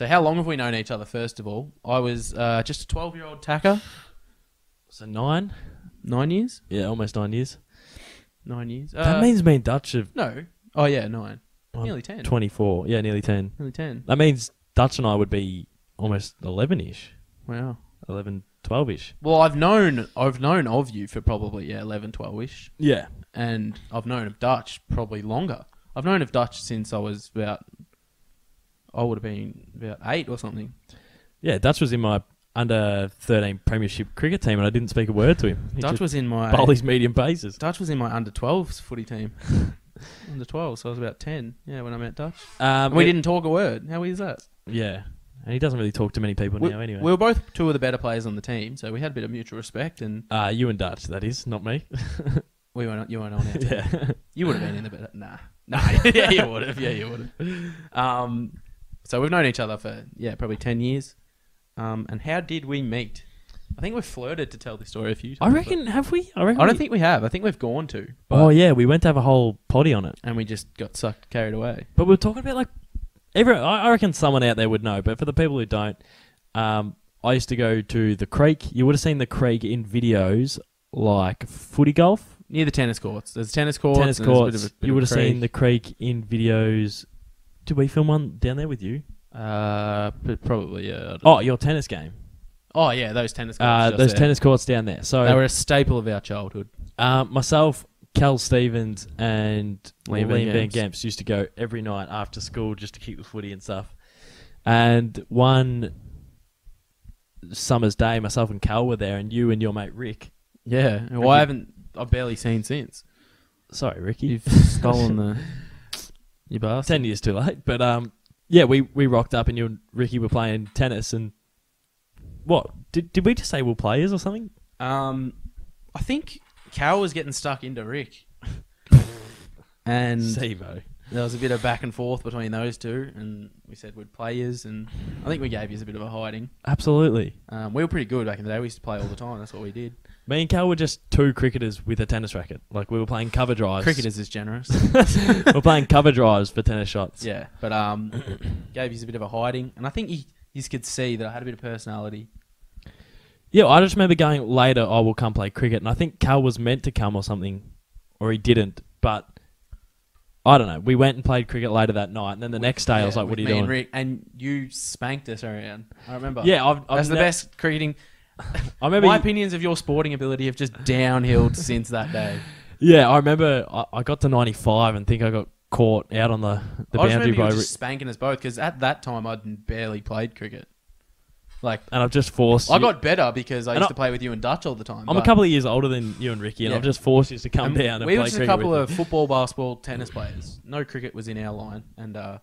So how long have we known each other? First of all, I was uh, just a twelve-year-old tacker. So nine? Nine years. Yeah, almost nine years. Nine years. that Uh, means me and Dutch have no. Oh yeah, nine. Nearly ten. 24. Yeah, nearly 10. Nearly ten. That means Dutch and I would be almost 11 ish. Wow. 11, 12 ish. Well, I've known I've known of you for probably yeah 11, 12 ish, Yeah. and I've known of Dutch probably longer. I've known of Dutch since I was about I would have been about eight or something. Yeah, Dutch was in my under 13 premiership cricket team and I didn't speak a word to him. He Dutch was in my bowled his medium paces. Dutch was in my under 12s footy team. under 12, so I was about 10. Yeah, when I met Dutch. Um, we didn't talk a word. How How is that? Yeah. And he doesn't really talk to many people We, now anyway. we were both two of the better players on the team, so we had a bit of mutual respect, and uh, you and Dutch, that is, not me. we weren't. You weren't on our team. yeah. You would have been in the better. Nah, nah. yeah, you would have. Yeah, you would have. Um, so we've known each other for yeah, probably ten years. Um, and how did we meet? I think we've flirted to tell this story a few times. I times. reckon, have we? I reckon. I don't we- think we have. I think we've gone to. But, Oh, yeah, we went to have a whole potty on it. And we just got sucked, carried away. But we're talking about like every. I I reckon someone out there would know, but for the people who don't, um, I used to go to the creek. You would have seen the creek in videos like footy golf, Near the tennis courts. There's tennis courts. tennis and there's a bit courts. of a- bit you of would have seen creek. the creek in videos. Did we film one down there with you? Uh, p- probably yeah. I don't Oh, your tennis game. oh yeah, those tennis courts. Uh, just those there. tennis courts down there. So They were a staple of our childhood. Um, myself, Cal Stevens, and Liam Liam, Van. Gemps used to go every night after school just to kick the footy and stuff. And one summer's day, myself and Cal were there, and you and your mate Rick. Yeah. Well, I haven't. I've barely seen since. Sorry, Ricky. You've stolen the. You bastard. Ten years too late, but um, yeah, we we rocked up, and you and Ricky were playing tennis, and what did did we just say we're players or something? Um, I think Cal was getting stuck into Rick, and Sevo. there was a bit of back and forth between those two, and we said we'd play players, and I think we gave you a bit of a hiding. Absolutely. Um, we were pretty good back in the day. We used to play all the time. That's what we did. Me and Cal were just two cricketers with a tennis racket. Like we were playing cover drives. Cricketers is generous. we're playing cover drives for tennis shots. yeah, but um, gave you a bit of a hiding, and I think he you could see that I had a bit of personality. Yeah, I just remember going later, I will come play cricket. And I think Cal was meant to come or something, or he didn't. But I don't know. We went and played cricket later that night. And then the next day, I was like, what are you me doing? And, Rick, and you spanked us around. I remember. yeah, I've, I've that's the best cricketing. I remember. My you- opinions of your sporting ability have just downhilled since that day. yeah, I remember I, I got to 95 and think I got caught out on the, the I boundary by. just spanking us both because at that time I'd barely played cricket. Like and I've just forced. I you- got better because I used I- to play with you and Dutch all the time. I'm a couple of years older than you and Ricky, and Yeah. I've just forced you to come and down and we play were just a couple of football, basketball, tennis players. No cricket was in our line, and uh,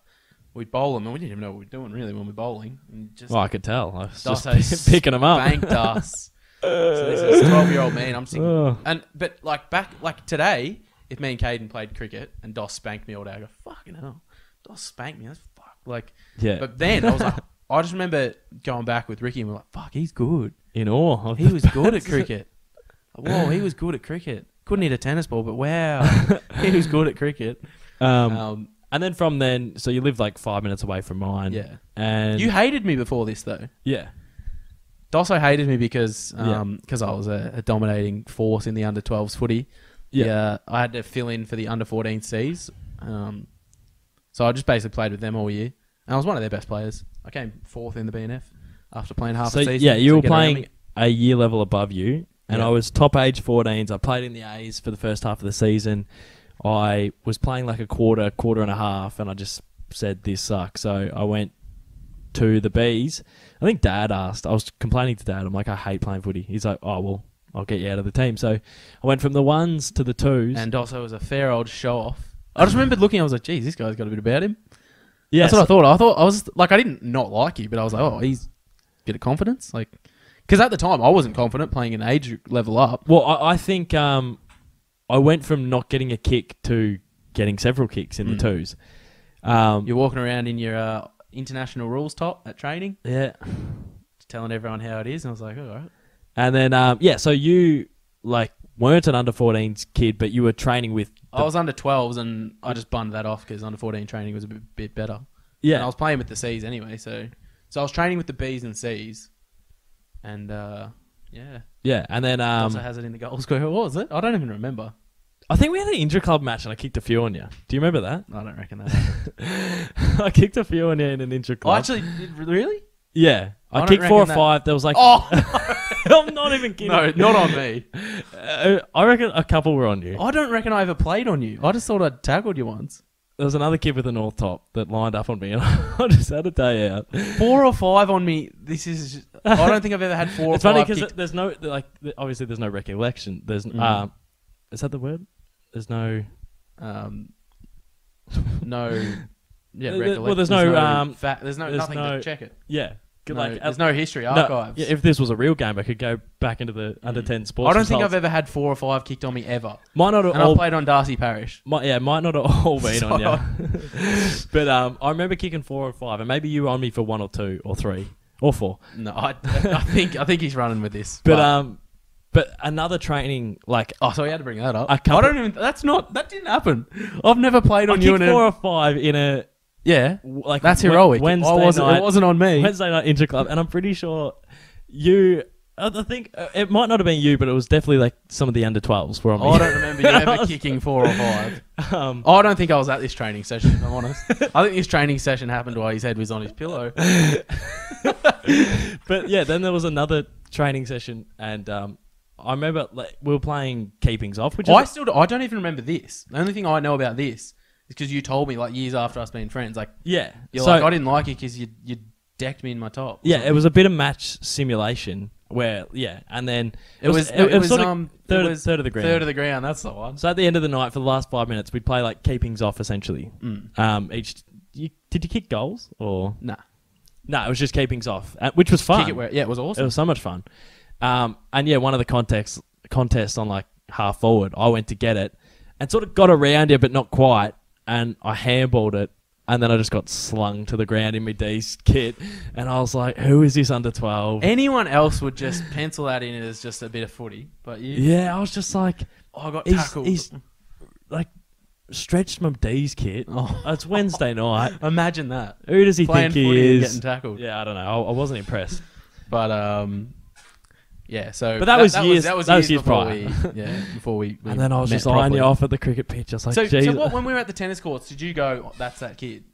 we'd bowl them, and we didn't even know what we were doing really when we were bowling. And just. Well, I could tell. I was just picking them up. banked us. so this is twelve year old me, and I'm sitting. Oh. And but like back like today, if me and Caden played cricket and Doss spanked me all day, I go fucking hell, Doss spanked me. That's fuck. Like, Yeah, but then I was like, I just remember going back with Ricky and we're like, fuck, he's good. in awe. of He was good at cricket. Whoa, he was good at cricket. Couldn't hit a tennis ball, but wow, he was good at cricket. Um, Um, And then from then, so you lived like five minutes away from mine. yeah, And you hated me before this though. yeah. Dosso hated me because Yeah. um because I was a, a dominating force in the under 12s footy. Yeah. Yeah, I had to fill in for the under 14 Cs. Um, so I just basically played with them all year, and I was one of their best players. I came fourth in the BNF after playing half So a season. yeah, you to were get around playing me. a year level above you, and Yeah. I was top age 14s. I played in the A's for the first half of the season. I was playing like a quarter, quarter and a half, and I just said this sucks. So I went to the bees. I think Dad asked. I was complaining to Dad. I'm like, I hate playing footy. He's like, Oh well, I'll get you out of the team. So I went from the ones to the twos. and also it was a fair old show off. I just remembered looking. I was like, "Geez, this guy's got a bit about him." yeah, That's what I thought. I thought I was like, I didn't not like you, but I was like, "Oh, he's a bit of confidence." Like, because at the time I wasn't confident playing an age level up. Well, I, I think um, I went from not getting a kick to getting several kicks in the Mm. twos. Um, You're walking around in your uh, international rules top at training, yeah, telling everyone how it is, and I was like, "All right." and then um, yeah, so you like weren't an under 14s kid, but you were training with I was under 12s, and I just bunned that off because under 14 training was a bit, bit better. Yeah, and I was playing with the C's anyway, so So I was training with the B's and C's, and uh, yeah, Yeah, and then um, also has it in the goal square. What was it? I don't even remember. I think we had an intra club match and I kicked a few on you. Do you remember that? I don't reckon that. I kicked a few on you in an intra oh, club. actually, really? yeah, I, I kicked four or that- five. There was like, Oh I'm not even kidding. no, not on me. Uh, I reckon a couple were on you. I don't reckon I ever played on you. I just thought I'd tackled you once. There was another kid with a north top that lined up on me, and I just had a day out. Four or five on me. This is. I don't think I've ever had four it's or funny because there's no like obviously there's no recollection. There's Mm. um, is that the word? There's no um, no. Yeah, There- there- recollect. well, there's no, um, fa- there's no there's nothing no- to check it. yeah. Good, No, like there's uh, no history no, archives. yeah, if this was a real game, I could go back into the under ten sports. I don't think I've ever had four or five kicked on me ever, might not have and all I've played on Darcy Parish. Might, yeah, might not have all been on you. but um, I remember kicking four or five, and maybe you were on me for one or two or three or four. No, I, I think I think he's running with this. But um, but another training like oh, so he had to bring that up. a I couple- don't even. That's not. That didn't happen. I've never played I on you kicked in four a. or five in a Yeah, like that's Wed- heroic. Wednesday I wasn't, night, It wasn't on me. Wednesday night inter club, and I'm pretty sure you. I think uh, it might not have been you, but it was definitely like some of the under 12s were on me. I don't remember you ever kicking four or five. um, I don't think I was at this training session. If I'm honest. I think this training session happened while his head was on his pillow. but yeah, then there was another training session, and um, I remember like we were playing keepings off, which I is, still. do- I don't even remember this. The only thing I know about this is because you told me like years after us being friends. Like yeah. you're so like, I didn't like it because you you decked me in my top. yeah, it was a bit of match simulation where yeah, and then It was. It, was, sort of um. third, was third of the ground. Third of the ground. That's the one. so at the end of the night, for the last five minutes, we'd play like keepings off essentially. Mm. Um, each you, did you kick goals or Nah. no? It was just keepings off, uh, which was fun. It where. Yeah, it was awesome. It was so much fun. Um, and yeah, one of the contests contests on like half forward, I went to get it and sort of got around you, but not quite. And I handballed it, and then I just got slung to the ground in my D's kit, and I was like, "Who is this under 12? Anyone else would just pencil that in as just a bit of footy, but you. Yeah, I was just like, I got He's- tackled. he's- like stretched my D's kit. Oh. It's Wednesday night. Imagine that. Who does he Playing think footy he and is? getting tackled. Yeah, I don't know. I, I wasn't impressed. But um, yeah. So But that was years- Was, that was that years, was years before prior. we. Yeah, before we. we and then I was just eyeing you off at the cricket pitch. I was like, So, so what, when we were at the tennis courts, did you go? "Oh, That's that kid,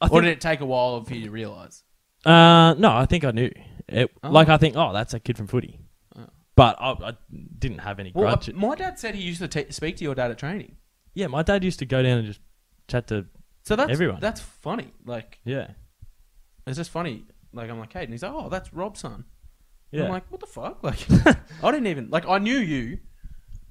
I or did it take a while for you to realise? Uh, no, I think I knew. It, Oh. Like I think, oh, that's a kid from footy. Oh. But I, I didn't have any Well, grudge. uh, my dad said he used to speak to your dad at training. yeah, my dad used to go down and just chat to. So that's Everyone. That's funny. Like Yeah, it's just funny. Like I'm like, Kate, and he's like, oh, that's Rob's son. Yeah. I'm like, what the fuck? Like, I didn't even like. I knew you,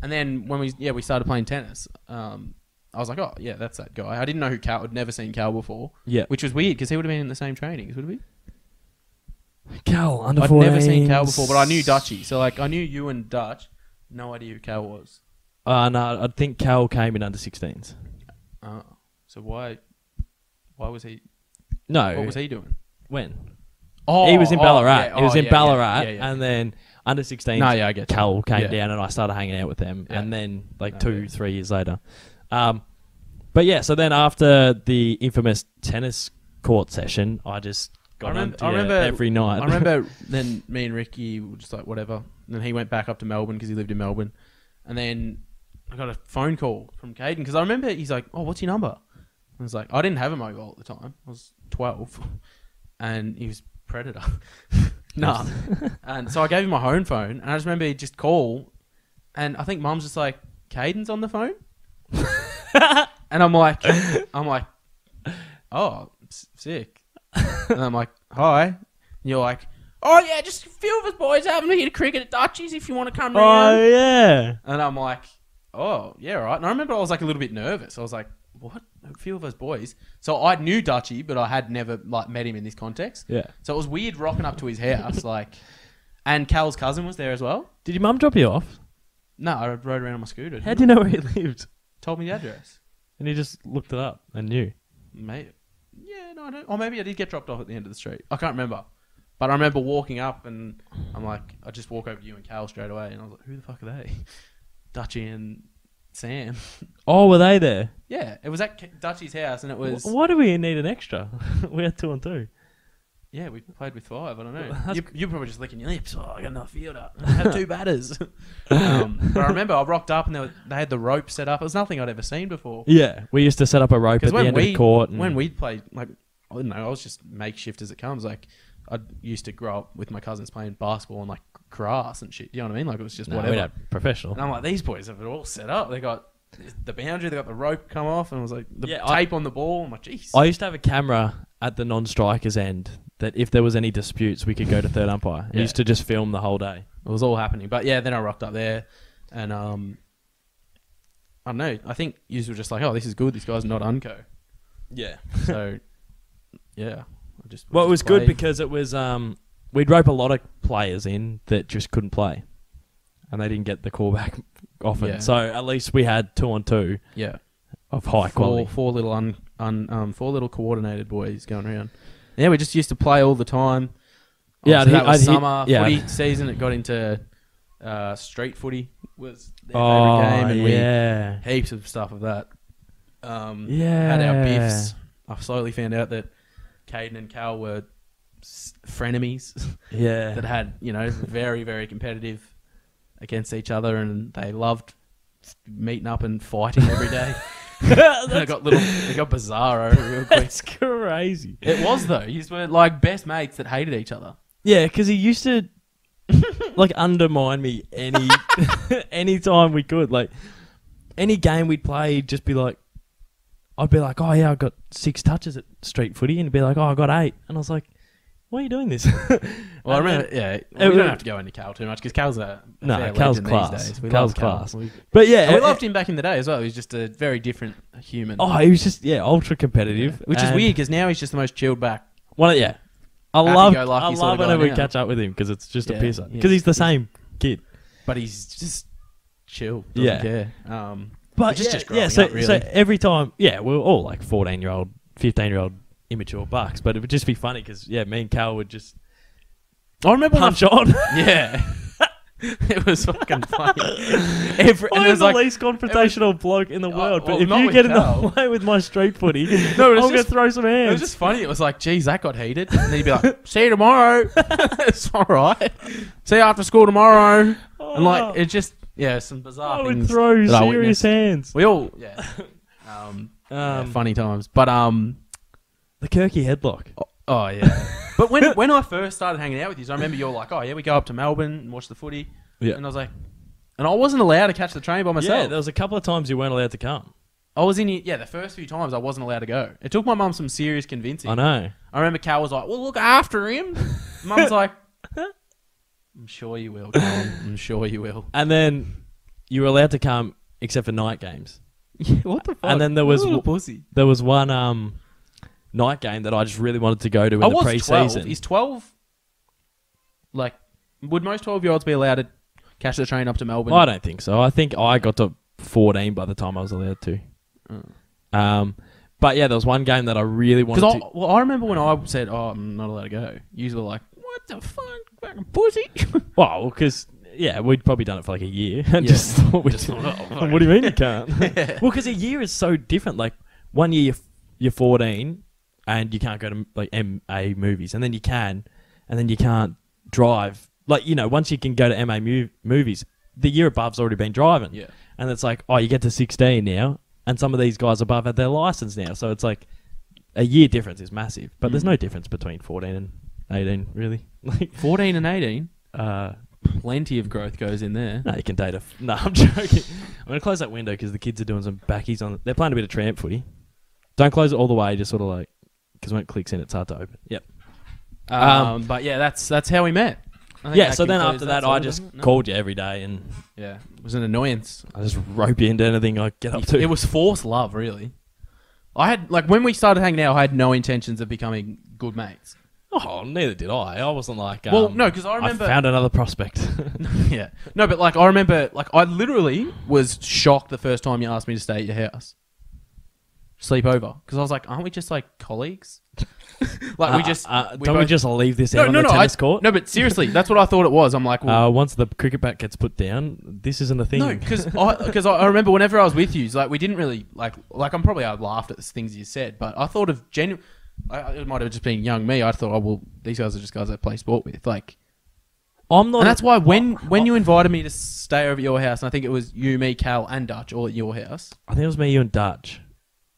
and then when we yeah we started playing tennis, um, I was like, oh yeah, that's that guy. I didn't know who Cal. I'd never seen Cal before, yeah. which was weird because he would have been in the same trainings, would he? Cal under I'd 14s. never seen Cal before, but I knew Dutchy. So like, I knew you and Dutch. No idea who Cal was. Uh, no, I think Cal came in under 16s. Oh, so why? Why was he? No, What was he doing? when Oh, he was in oh, Ballarat. yeah, he was oh, in yeah, Ballarat, yeah, and then under 16 No, yeah, I get. Cal came down, and I started hanging out with them. And then, like No, two, three years later, um, but yeah. So then after the infamous tennis court session, I just got I remember- I remember- every night. I remember then me and Ricky were just like whatever. And then he went back up to Melbourne because he lived in Melbourne. And then I got a phone call from Caden because I remember he's like, "Oh, what's your number?" I was like, "I didn't have a mobile at the time. I was 12, and he was Predator." nah. and so I gave him my home phone, and I just remember he'd just call, and I think Mum's just like, "Caden's on the phone," and I'm like, I'm like, "Oh, s- sick." and I'm like, "Hi." And you're like, "Oh yeah, just a few of us boys having a hit of cricket at Dutchies if you want to come oh, round." oh yeah. And I'm like, "Oh yeah, right." And I remember I was like a little bit nervous. I was like, "What? A few of us boys?" So I knew Dutchy, but I had never like met him in this context. Yeah. So it was weird rocking up to his house, like, and Cal's cousin was there as well. Did your mum drop you off? No, I rode around on my scooter. How do you know where he lived? Told me the address. And he just looked it up and knew. Mate, yeah, no, I don't. Or maybe I did get dropped off at the end of the street. I can't remember. But I remember walking up and I'm like, I just walk over to you and Cal straight away, and I was like, who the fuck are they? Dutchy and Sam. Oh, were they there? Yeah, it was at K- Dutchy's house, and it was. Why do we need an extra? we had two and two. Yeah, we played with five. I don't know. That's- You, you're probably just licking your lips. Oh, I got enough fielder. I have two batters. um, but I remember I rocked up and they, were, they had the rope set up. It was nothing I'd ever seen before. Yeah, we used to set up a rope at the when end of we the court. And when we played, like I don't know, I was just makeshift as it comes. Like I used to grow up with my cousins playing basketball and like grass and shit. You know what I mean? Like it was just no, whatever. we professional. And I'm like, these boys have it all set up. They got the boundary, they got the rope come off, and it was like the Yeah, I- tape on the ball. I'm like, jeez. I used to have a camera at the non-strikers end that if there was any disputes, we could go to third umpire. I Yeah. used to just film the whole day. It was all happening. But yeah, then I rocked up there, and um, I don't know. I think you were just like, oh, this is good. This guy's not unco. Yeah. So yeah, I just Well, it was good played. because it was um, we'd rope a lot of players in that just couldn't play, and they didn't get the call back often. Yeah. So at least we had two on two yeah, of high four, quality. four little un, un um four little coordinated boys going around. Yeah, we just used to play all the time. Yeah, Obviously, I'd that was hit- I'd hit- summer yeah. footy season. It got into uh, street footy was their Oh favorite game, and we yeah, heaps of stuff of that. Um, yeah. had our biffs. I slowly found out that Caden and Cal were s- frenemies Yeah, that had, you know, very, very competitive against each other, and they loved meeting up and fighting every day. and it got little, it got bizarro real quick. that's crazy. It was though. You were like best mates that hated each other. Yeah, because he used to like undermine me any any time we could. Like any game we'd play, he'd just be like, I'd be like, oh yeah, I got six touches at street footy, and he'd be like, oh, I got eight, and I was like, why are you doing this? Well, I remember, yeah. it we don't have to go into Cal too much because Cal's a, a No, fair Cal's legend class. These days. We Cal's love Cal. class. We, but yeah, and we uh, loved him back in the day as well. He was just a very different human. Oh, he was just yeah, ultra competitive, which is and weird because now he's just the most chilled back. One, yeah, I love Happy-go-lucky I sort love of guy whenever we now. catch up with him because it's just Yeah, a pisser yeah. because he's the same kid. but he's just chill. Doesn't Yeah. care. Um, But Which is yeah, just yeah. So, up, really. so every time, yeah, we're all like fourteen year old, fifteen year old immature bucks. But it would just be funny because yeah, me and Cal would just I remember when I- punch on. Yeah, it was fucking funny. Every, I'm was the like least confrontational bloke in the Oh, world. well, but if you get in the way with my street footy, No, I'm was gonna throw some hands. it was just funny. It was like, geez, that got heated. And then he'd be like, "See you tomorrow." it's all right. See you after school tomorrow. And like, it just yeah, some bizarre I would things. throw I serious hands. We all yeah, um, yeah, Um, funny times. But um, The Kirky headlock. Oh, oh, yeah. but when when I first started hanging out with you, I remember you were like, oh yeah, we go up to Melbourne and watch the footy. Yeah. And I was like, and I wasn't allowed to catch the train by myself. Yeah, there was a couple of times you weren't allowed to come. I was in yeah the first few times I wasn't allowed to go. It took my mum some serious convincing. I know. I remember Cal was like, well look after him. Mum's like, I'm sure you will. Colin. I'm sure you will. And then you were allowed to come except for night games. Yeah, what the fuck? And then there was w- pussy. There was one um night game that I just really wanted to go to in I the was pre-season. 12. Is 12 like would most 12 year olds be allowed to catch the train up to Melbourne? I don't think so. I think I got to 14 by the time I was allowed to. Oh. Um, but yeah, there was one game that I really wanted I, to. well, I remember when I said, "Oh, I'm not allowed to go." You were like, "What the fuck, fucking pussy!" Well, because yeah, we'd probably done it for like a year and Yeah. just thought we Just thought, oh, what do you mean you can't? Yeah. well, because a year is so different. Like one year you're, you're 14 and you can't go to like MA movies, and then you can, and then you can't drive. Like you know, once you can go to MA movies, the year above's already been driving. Yeah. And it's like, oh, you get to 16 now, and some of these guys above have their license now. So it's like a year difference is massive. But there's Mm. no difference between 14 and 18, really. Like, 14 and 18, uh, plenty of growth goes in there. no, you can date a. F- no, I'm joking. I'm going to close that window because the kids are doing some backies on. They're playing a bit of tramp footy. Don't close it all the way, just sort of like. Because when it clicks in, it's hard to open. Yep. Um, Um, but yeah, that's that's how we met. I think Yeah, that so then concludes after that, sort I of, just it? No. called you every day and Yeah, it was an annoyance. I just rope you into anything I get up to. It was forced love, really. I had like when we started hanging out, I had no intentions of becoming good mates. oh, neither did I. I wasn't like. well, um, no, because I remember. I found another prospect. yeah, no, but like I remember, like I literally was shocked the first time you asked me to stay at your house, sleep over, because I was like, aren't we just like colleagues? like we Uh, just uh, we don't we both- just leave this no out on no the tennis I, court? no, but seriously, that's what I thought it was. I'm like, well, Uh, once the cricket bat gets put down, this isn't a thing. No, because I, cause I I remember whenever I was with you, it's like we didn't really like like I'm probably I laughed at the things you said, but I thought of genu- I, I- it might have just been young me. I thought, oh well, these guys are just guys I play sport with. Like, I'm not. and that's why when when you invited me to stay over at your house, and I think it was you, me, Cal, and Dutch all at your house. I think it was me, you, and Dutch,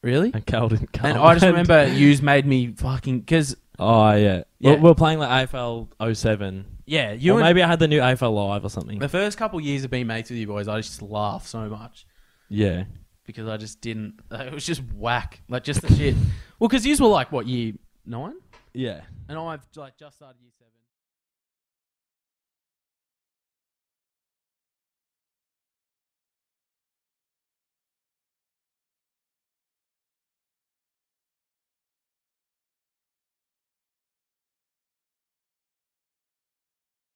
Really? and Cal didn't come. And I just remember yous made me fucking because Oh yeah, Yeah. We're, we're playing like AFL 07. yeah, you or and maybe I had the new AFL Live or something. the first couple years of being mates with you boys, I just laughed so much. Yeah. because I just didn't. It was just whack, like just the shit. Well, because yous were like what year nine, Yeah. and I've like just started year seven.